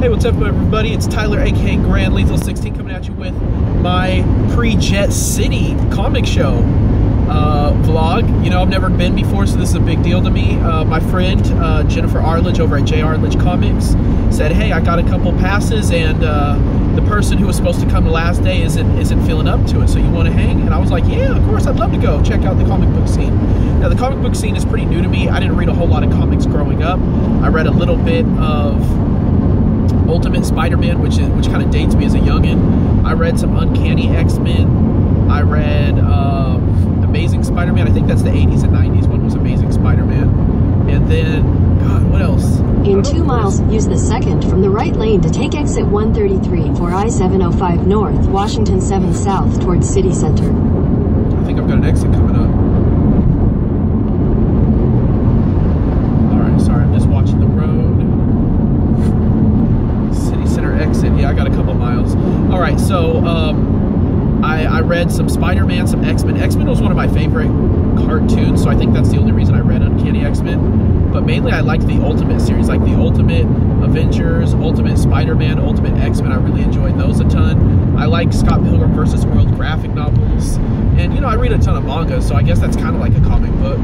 Hey, what's up, everybody? It's Tyler, aka Grand Lethal 16, coming at you with my pre Jet City comic show uh, vlog. You know, I've never been before, so this is a big deal to me. Uh, my friend uh, Jennifer Arledge over at J. Arledge Comics said, "Hey, I got a couple passes, and uh, the person who was supposed to come the last day isn't isn't feeling up to it. So you want to hang?" And I was like, "Yeah, of course, I'd love to go check out the comic book scene." Now, the comic book scene is pretty new to me. I didn't read a whole lot of comics growing up. I read a little bit of Ultimate Spider-Man, which is which kind of dates me as a youngin. I read some Uncanny X-Men. I read um, Amazing Spider-Man. I think that's the 80s and 90s one was Amazing Spider-Man. And then, God, what else? In two miles, use the second from the right lane to take exit 133 for I-705 North, Washington 7 South towards City Center. I think I've got an exit coming up. All right, sorry, I'm just watching the road. City Center exit. Yeah, I got a couple miles. All right, so um, I, I read some Spider-Man, some X-Men. X-Men was one of my favorite cartoons, so I think that's the only reason I read Uncanny X-Men. But mainly, I liked the Ultimate series, like the Ultimate Avengers, Ultimate Spider-Man, Ultimate X-Men. I really enjoyed those a ton. I like Scott Pilgrim versus World graphic novels, and you know, I read a ton of manga, so I guess that's kind of like a comic book.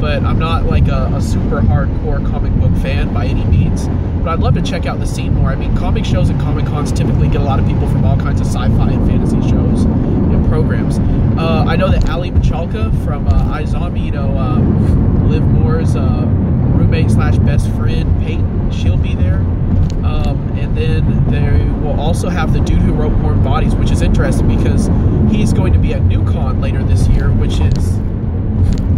But I'm not like a, a super hardcore comic book fan by any means. But I'd love to check out the scene more. I mean, comic shows and comic cons typically get a lot of people from all kinds of sci-fi and fantasy shows programs. Uh, I know that Aly Michalka from uh, iZombie, you know, uh, Liv Moore's uh, roommate slash best friend, Peyton, she'll be there. Um, and then they will also have the dude who wrote Warm Bodies, which is interesting because he's going to be at NewCon later this year, which is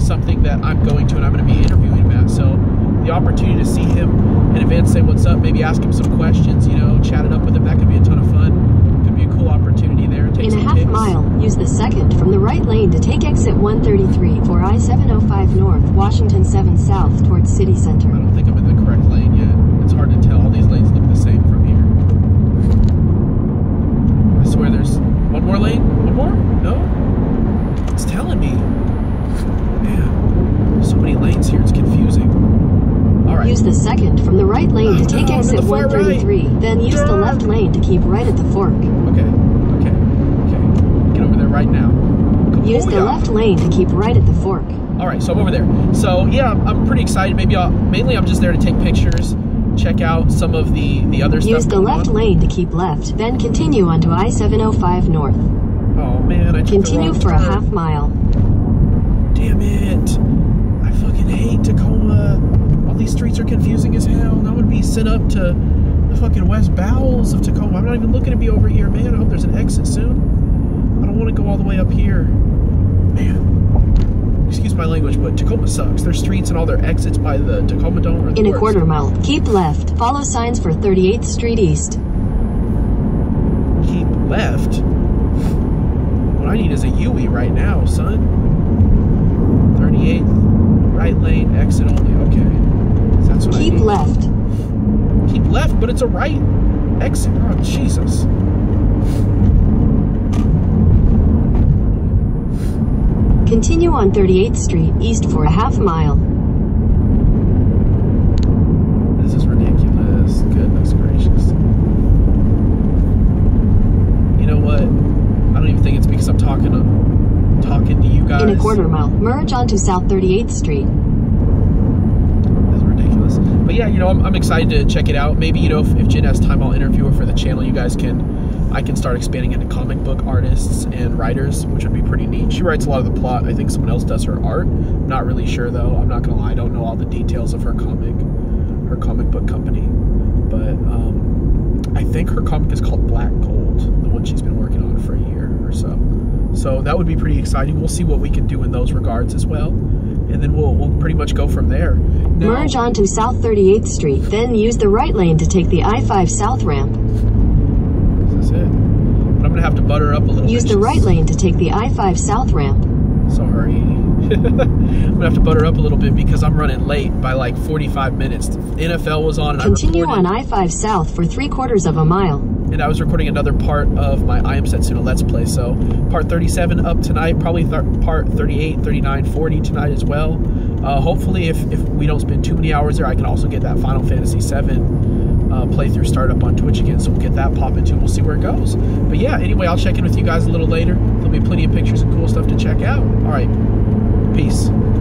something that I'm going to and I'm going to be interviewing him at. So the opportunity to see him in advance, say what's up, maybe ask him some questions, you know, chat it up with him, that could be a ton of fun. Could be a cool opportunity there. Take In a half pics. mile, use the second from the right lane to take exit 133 for I-705 North, Washington 7 South towards City I Center. don't think I'm in the correct lane yet. It's hard to tell. All these lanes look the same from here. I swear there's one more lane. One more? No? It's telling me. Man, so many lanes here. It's confusing. All right. Use the second from the right lane to take no, exit the far right. 133, then use the left lane to keep right at the fork. Okay. Okay. Okay. Get over there right now. Use the left lane to keep right at the fork. All right, so I'm over there. So yeah, I'm, pretty excited. Maybe I'll, mainly I'm just there to take pictures, check out some of the the other stuff. Use the left on. lane to keep left, then continue onto I-705 North. Oh man, I Continue for a half mile. Damn it! I fucking hate Tacoma. All these streets are confusing as hell. And I'm gonna be sent up to the fucking west bowels of Tacoma. I'm not even looking to be over here, man. I hope there's an exit soon. I don't want to go all the way up here, man. Excuse my language, but Tacoma sucks. Their streets and all their exits by the Tacoma Dome are the In a worst. quarter mile, keep left. Follow signs for 38th Street East. keep left. What I need is a Yui right now, son. 38, right lane, exit only. Okay. That's what I Keep left. Keep left, but it's a right exit. Oh, Jesus. Continue on 38th Street East for a half mile. This is ridiculous. Goodness gracious. You know what? I don't even think it's because I'm talking to, talking to you guys. In a quarter mile, merge onto South 38th Street. But yeah, you know, I'm, I'm excited to check it out. Maybe, you know, if, if Jen has time, I'll interview her for the channel. You guys can, I can start expanding into comic book artists and writers, which would be pretty neat. She writes a lot of the plot. I think someone else does her art. Not really sure though. I'm not gonna lie. I don't know all the details of her comic, her comic book company. But um, I think her comic is called Black Gold, the one she's been working on for a year or so. So that would be pretty exciting. We'll see what we can do in those regards as well. And then we'll, we'll pretty much go from there. Now- Merge onto South 38th Street, then use the right lane to take the I-5 South ramp. This is it. But I'm gonna have to butter up a little Use bit. the right lane to take the I-5 South ramp. Sorry. I'm gonna have to butter up a little bit because I'm running late by like 45 minutes. NFL was on and Continue I on I-5 South for three quarters of a mile. and I was recording another part of my I Am Setsuna Let's Play. So part 37 up tonight, probably th- part 38, 39, 40 tonight as well. Uh, hopefully, if, if we don't spend too many hours there, I can also get that Final Fantasy VII uh, playthrough startup on Twitch again. So we'll get that popping too. We'll see where it goes. But yeah, anyway, I'll check in with you guys a little later. There'll be plenty of pictures and cool stuff to check out. All right, peace.